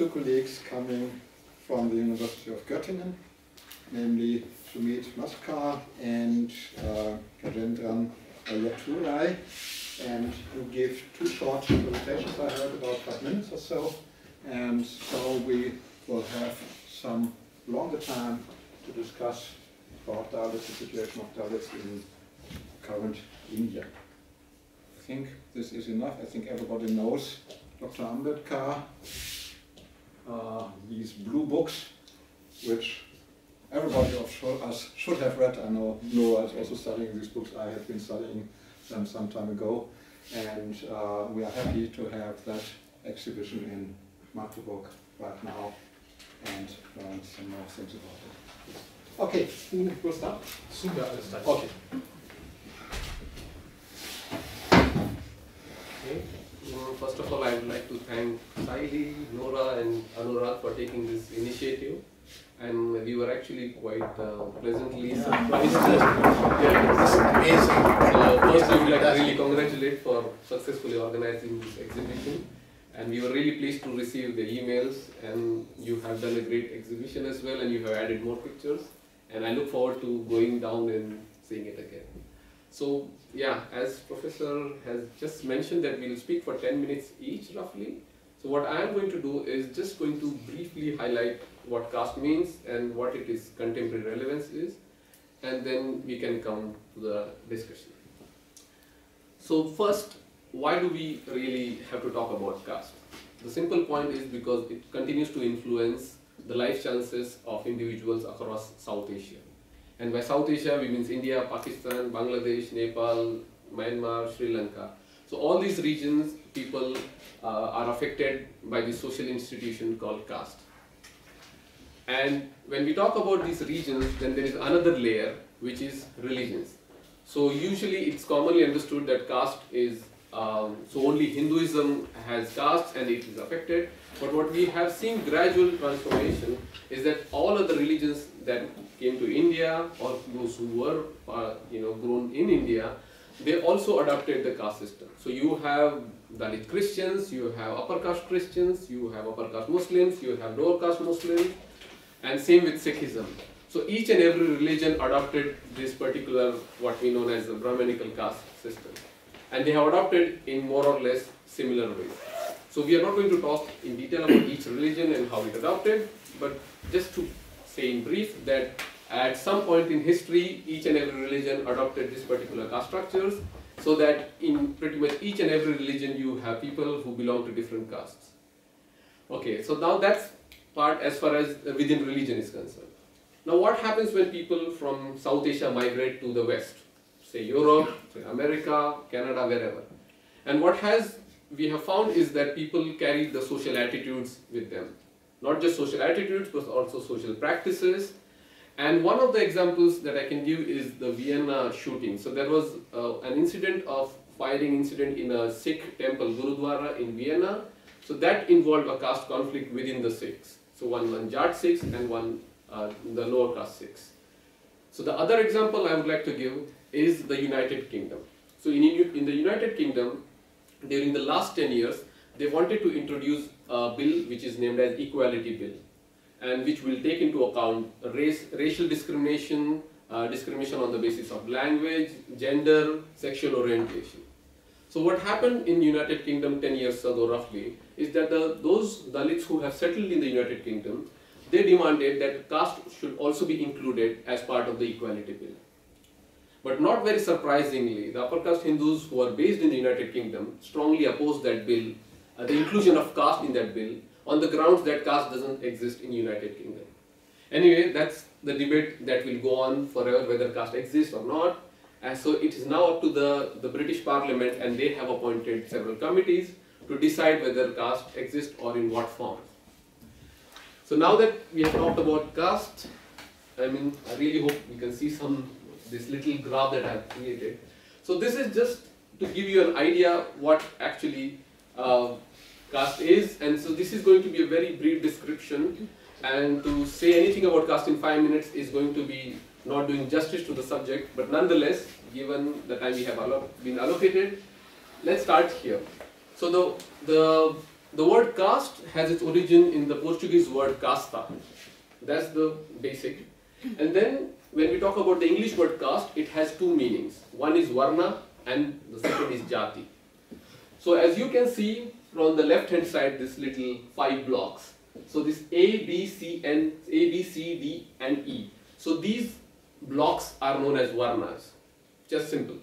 two colleagues coming from the University of Göttingen, namely Sumeet Mhaskar and uh, Gajendran and who give two short presentations, I heard, about five minutes or so. And so we will have some longer time to discuss about Dalits, the situation of Dalits in current India. I think this is enough. I think everybody knows Dr. Ambedkar, these blue books, which everybody of us should have read. I know Noah is also studying these books. I have been studying them some time ago. And uh, we are happy to have that exhibition in Magdeburg right now and learn some more things about it. Okay, who will start? Super, I'll start. Okay. Okay. Well, first of all, I would like to thank Saili, Nora, and Anurag for taking this initiative. And we were actually quite uh, pleasantly surprised. yeah, it's amazing. So first, we would like to really congratulate for successfully organizing this exhibition. And we were really pleased to receive the emails. And you have done a great exhibition as well, and you have added more pictures. And I look forward to going down and seeing it again. So yeah, as Professor has just mentioned that we'll speak for 10 minutes each roughly. So what I am going to do is just going to briefly highlight what caste means and what it is contemporary relevance is and then we can come to the discussion. So first, why do we really have to talk about caste? The simple point is because it continues to influence the life chances of individuals across South Asia. And by South Asia, we means India, Pakistan, Bangladesh, Nepal, Myanmar, Sri Lanka. So all these regions, people uh, are affected by the social institution called caste. And when we talk about these regions, then there is another layer, which is religions. So usually it's commonly understood that caste is, um, so only Hinduism has caste and it is affected. But what we have seen gradual transformation is that all other religions that came to India or those who were, uh, you know, grown in India, they also adopted the caste system. So you have Dalit Christians, you have upper caste Christians, you have upper caste Muslims, you have lower caste Muslims, and same with Sikhism. So each and every religion adopted this particular, what we know as the Brahmanical caste system. And they have adopted in more or less similar ways. So we are not going to talk in detail about each religion and how it adopted, but just to say in brief that at some point in history, each and every religion adopted this particular caste structures, so that in pretty much each and every religion you have people who belong to different castes. Okay, so now that's part as far as uh, within religion is concerned. Now what happens when people from South Asia migrate to the West? Say Europe, say America, Canada, wherever. And what has we have found is that people carry the social attitudes with them. Not just social attitudes, but also social practices. And one of the examples that I can give is the Vienna shooting. So there was uh, an incident of firing incident in a Sikh temple, Gurudwara in Vienna. So that involved a caste conflict within the Sikhs. So one, one Jat Sikhs and one uh, the lower caste Sikhs. So the other example I would like to give is the United Kingdom. So in, in the United Kingdom, during the last 10 years, they wanted to introduce a bill which is named as Equality Bill and which will take into account race, racial discrimination, uh, discrimination on the basis of language, gender, sexual orientation. So what happened in United Kingdom 10 years ago roughly is that the, those Dalits who have settled in the United Kingdom, they demanded that caste should also be included as part of the equality bill. But not very surprisingly, the upper caste Hindus who are based in the United Kingdom strongly opposed that bill, uh, the inclusion of caste in that bill, on the grounds that caste doesn't exist in United Kingdom. Anyway, that's the debate that will go on forever, whether caste exists or not. And so it is now up to the, the British Parliament and they have appointed several committees to decide whether caste exists or in what form. So now that we have talked about caste, I mean, I really hope we can see some this little graph that I have created. So this is just to give you an idea what actually uh, caste is and so this is going to be a very brief description and to say anything about caste in five minutes is going to be not doing justice to the subject but nonetheless given the time we have allo been allocated let's start here. So the, the the word caste has its origin in the Portuguese word casta. That's the basic. And then when we talk about the English word caste, it has two meanings. One is varna and the second is jati. So as you can see from the left hand side, this little five blocks. So this A, B, C, and A, B, C, D, and E. So these blocks are known as varnas. Just simple.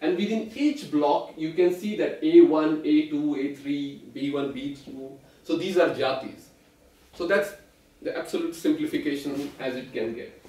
And within each block, you can see that A1, A2, A3, B1, B2. So these are jatis. So that's the absolute simplification as it can get.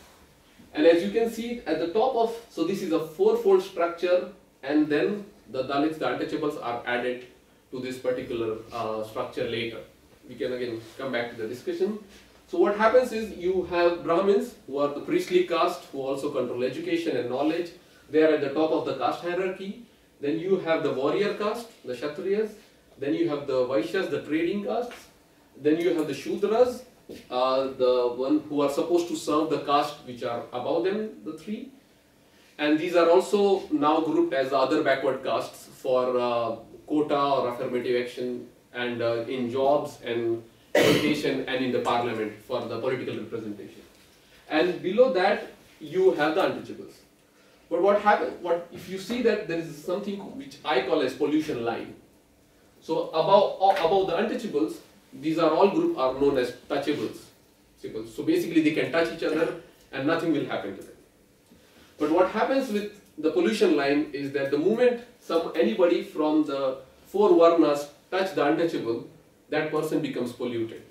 And as you can see at the top of, so this is a four-fold structure and then the Dalits, the untouchables are added to this particular uh, structure later. We can again come back to the discussion. So what happens is you have Brahmins who are the priestly caste who also control education and knowledge they are at the top of the caste hierarchy. Then you have the warrior caste, the Kshatriyas. Then you have the Vaishyas, the trading castes. Then you have the Shudras, uh, the one who are supposed to serve the caste which are above them, the three. And these are also now grouped as other backward castes for uh, quota or affirmative action and uh, in jobs and education and in the parliament for the political representation. And below that, you have the untouchables. But what happens, what if you see that there is something which I call as pollution line. So above, above the untouchables, these are all group are known as touchables. So basically they can touch each other and nothing will happen to them. But what happens with the pollution line is that the moment some anybody from the four varnas touch the untouchable, that person becomes polluted.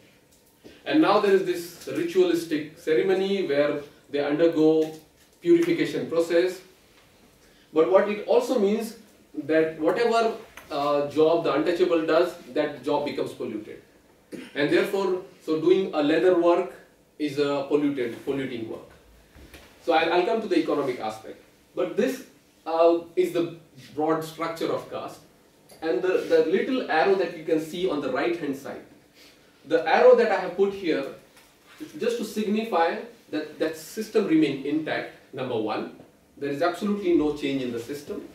And now there is this ritualistic ceremony where they undergo purification process but what it also means that whatever uh, job the untouchable does, that job becomes polluted. And therefore, so doing a leather work is a polluted, polluting work. So I'll, I'll come to the economic aspect. But this uh, is the broad structure of caste. And the, the little arrow that you can see on the right hand side, the arrow that I have put here is just to signify that that system remain intact, number one. There is absolutely no change in the system.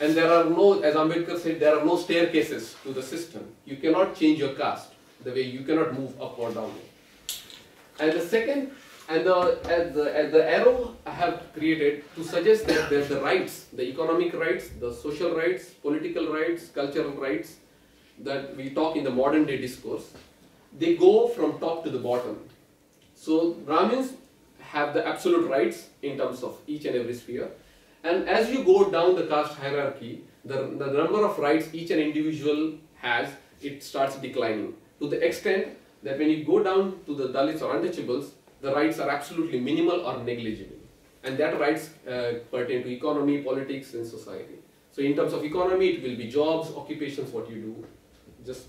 And there are no, as Ambedkar said, there are no staircases to the system. You cannot change your caste the way you cannot move up or down. And the second, and the, and the, and the arrow I have created to suggest that there's the rights, the economic rights, the social rights, political rights, cultural rights that we talk in the modern day discourse, they go from top to the bottom. So Brahmins have the absolute rights in terms of each and every sphere. And as you go down the caste hierarchy, the, the number of rights each and individual has, it starts declining to the extent that when you go down to the Dalits or untouchables, the rights are absolutely minimal or negligible. And that rights uh, pertain to economy, politics, and society. So in terms of economy, it will be jobs, occupations, what you do. Just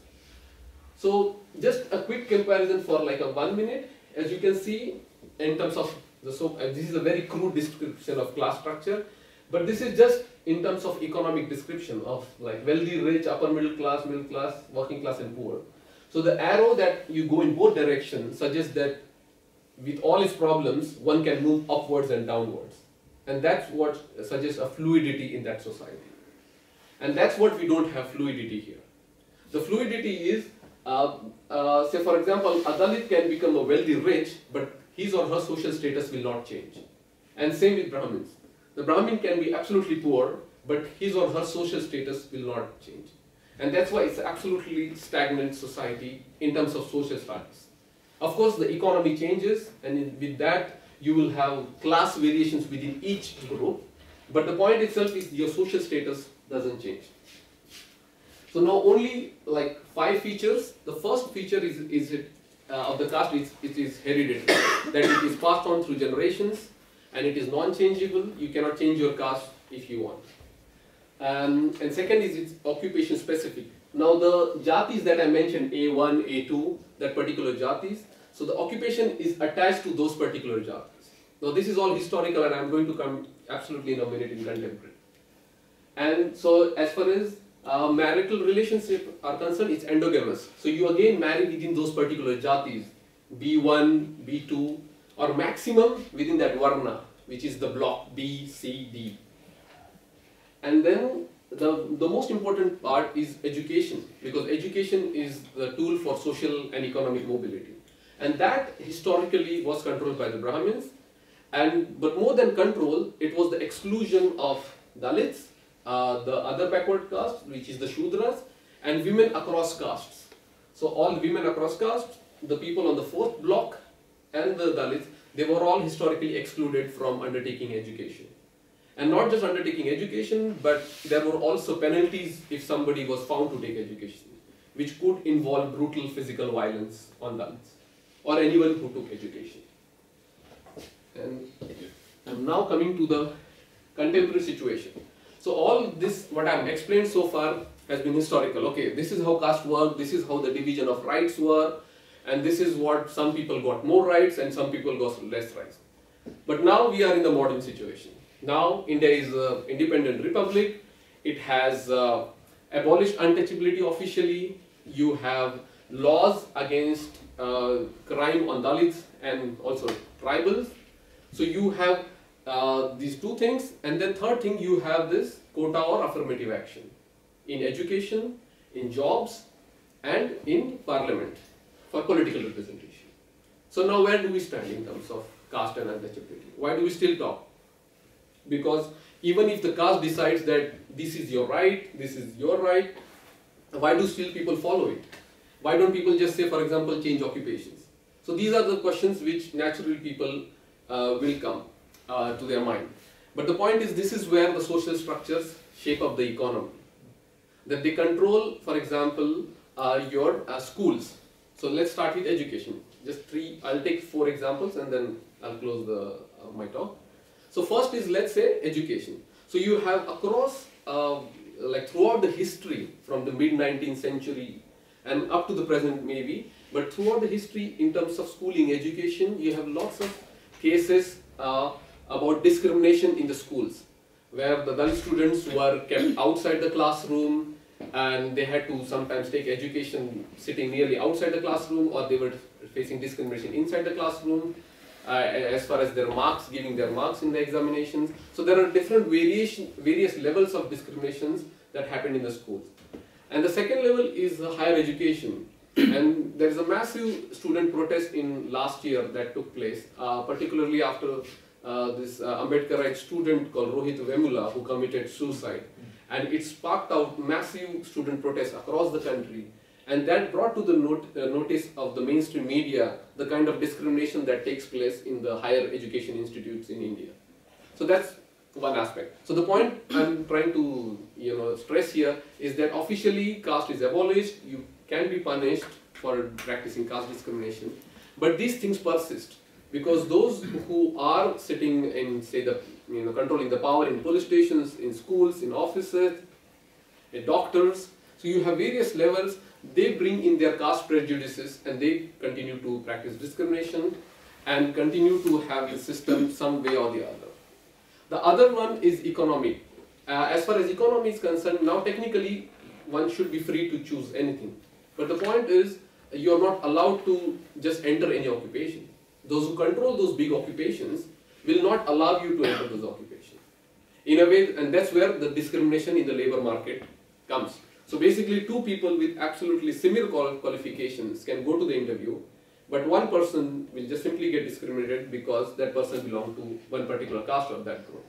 so just a quick comparison for like a one minute. As you can see, in terms of the so this is a very crude description of class structure, but this is just in terms of economic description of like wealthy, rich, upper middle class, middle class, working class, and poor. So the arrow that you go in both directions suggests that with all its problems, one can move upwards and downwards. And that's what suggests a fluidity in that society. And that's what we don't have fluidity here. The fluidity is, uh, uh, say for example, a Dalit can become a wealthy rich, but his or her social status will not change. And same with Brahmins. The Brahmin can be absolutely poor, but his or her social status will not change. And that's why it's absolutely stagnant society in terms of social status. Of course, the economy changes, and with that, you will have class variations within each group. But the point itself is your social status doesn't change. So now only like five features. The first feature is, is it uh, of the caste is it is hereditary, that it is passed on through generations and it is non-changeable. You cannot change your caste if you want. Um, and second is it's occupation specific. Now the jatis that I mentioned, A1, A2, that particular jatis, so the occupation is attached to those particular jatis. Now this is all historical and I'm going to come absolutely in a minute in contemporary. And so as far as uh, marital relationship are concerned, it's endogamous. So you again marry within those particular jatis, B1, B2, or maximum within that varna, which is the block B, C, D. And then the, the most important part is education because education is the tool for social and economic mobility. And that historically was controlled by the Brahmins. And, but more than control, it was the exclusion of Dalits, uh, the other backward caste, which is the Shudras, and women across castes. So all women across castes, the people on the fourth block, and the Dalits, they were all historically excluded from undertaking education. And not just undertaking education, but there were also penalties if somebody was found to take education, which could involve brutal physical violence on Dalits or anyone who took education. And I'm now coming to the contemporary situation. So all this, what I've explained so far, has been historical. Okay, this is how caste worked, this is how the division of rights were, and this is what some people got more rights and some people got less rights. But now we are in the modern situation. Now India is an independent republic. It has uh, abolished untouchability officially. You have laws against uh, crime on Dalits and also tribals. So you have uh, these two things and then third thing you have this quota or affirmative action in education, in jobs and in parliament for political representation. So now where do we stand in terms of caste and untouchability? Why do we still talk? because even if the caste decides that this is your right, this is your right, why do still people follow it? Why don't people just say, for example, change occupations? So these are the questions which naturally people uh, will come uh, to their mind. But the point is, this is where the social structures shape up the economy. That they control, for example, uh, your uh, schools. So let's start with education. Just three, I'll take four examples and then I'll close the, uh, my talk. So first is let's say education. So you have across uh, like throughout the history from the mid 19th century and up to the present maybe, but throughout the history in terms of schooling education, you have lots of cases uh, about discrimination in the schools where the Dalit students were kept outside the classroom and they had to sometimes take education sitting nearly outside the classroom or they were facing discrimination inside the classroom uh, as far as their marks, giving their marks in the examinations. So there are different variation, various levels of discriminations that happened in the schools. And the second level is higher education. and there is a massive student protest in last year that took place, uh, particularly after uh, this uh, Ambedkarite student called Rohit Vemula who committed suicide. And it sparked out massive student protests across the country and that brought to the not, uh, notice of the mainstream media the kind of discrimination that takes place in the higher education institutes in India. So that's one aspect. So the point I'm trying to you know stress here is that officially caste is abolished, you can be punished for practicing caste discrimination, but these things persist because those who are sitting in say the you know controlling the power in police stations, in schools, in offices, in doctors, so you have various levels they bring in their caste prejudices and they continue to practice discrimination and continue to have the system some way or the other. The other one is economy. Uh, as far as economy is concerned, now technically one should be free to choose anything. But the point is, you are not allowed to just enter any occupation. Those who control those big occupations will not allow you to enter those occupations. In a way, and that's where the discrimination in the labor market comes. So basically two people with absolutely similar qualifications can go to the interview, but one person will just simply get discriminated because that person belongs to one particular caste or that group.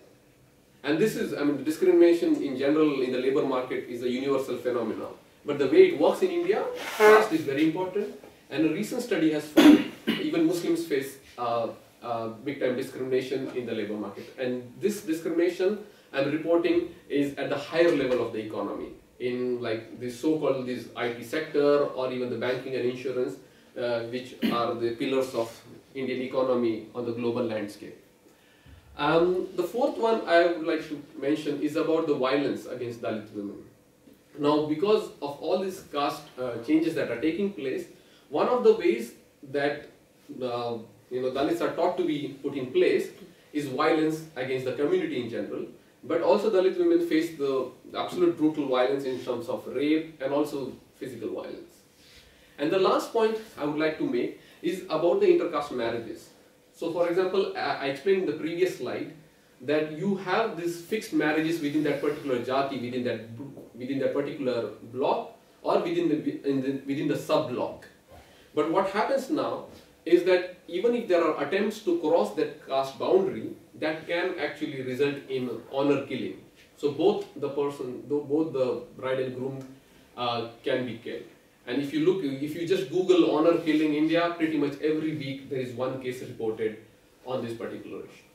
And this is, I mean, discrimination in general in the labor market is a universal phenomenon. But the way it works in India, caste is very important. And a recent study has found even Muslims face uh, uh, big time discrimination in the labor market. And this discrimination I'm reporting is at the higher level of the economy in like the so-called this IT sector or even the banking and insurance, which are the pillars of Indian economy on the global landscape. Um, the fourth one I would like to mention is about the violence against Dalit women. Now, because of all these caste uh, changes that are taking place, one of the ways that uh, you know Dalits are taught to be put in place is violence against the community in general, but also Dalit women face the absolute brutal violence in terms of rape and also physical violence. And the last point I would like to make is about the intercaste marriages. So for example, I explained in the previous slide that you have these fixed marriages within that particular jati, within that within that particular block, or within the, in the within the sub block. But what happens now is that even if there are attempts to cross that caste boundary, that can actually result in honor killing. So both the person, both the bride and groom uh, can be killed. And if you look, if you just Google honor killing India, pretty much every week there is one case reported on this particular issue.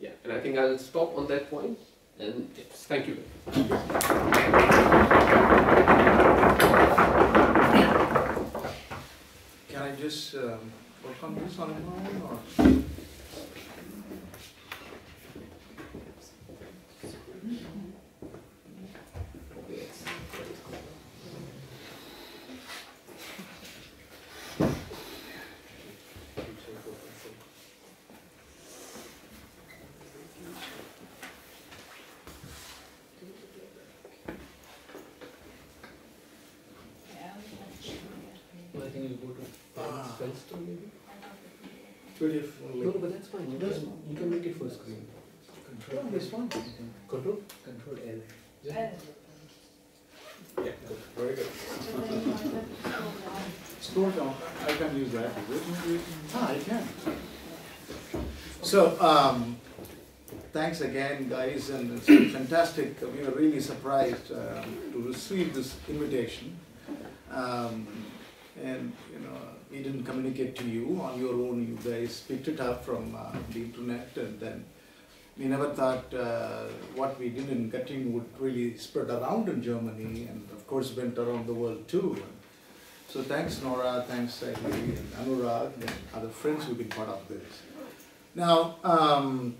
Yeah, and I think I'll stop on that point. And yes, thank you. Can I just um, work on this on my own or? Think you go to Ah. Friendster maybe? PDF No, but that's fine. You can, you can make it full screen. Control this one. Control? Control L. Yeah, good. very good. Scroll down, I can use that. Ah, I can. So, um, thanks again, guys, and it's been fantastic. We were really surprised um, to receive this invitation. Um, and, you know, we didn't communicate to you on your own. You guys picked it up from uh, the internet, and then we never thought uh, what we did in Göttingen would really spread around in Germany, and of course went around the world too. So thanks Nora, thanks Sahili and Anurag and other friends who've been part of this. Now, um,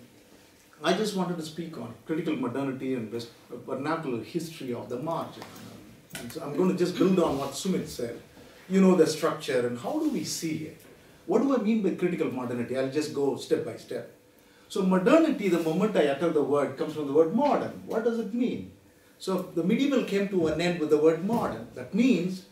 I just wanted to speak on critical modernity and West, vernacular history of the margin. And so I'm going to just build on what Sumeet said. You know the structure and how do we see it? What do I mean by critical modernity? I'll just go step by step. So modernity, the moment I utter the word, comes from the word modern. What does it mean? So the medieval came to an end with the word modern. That means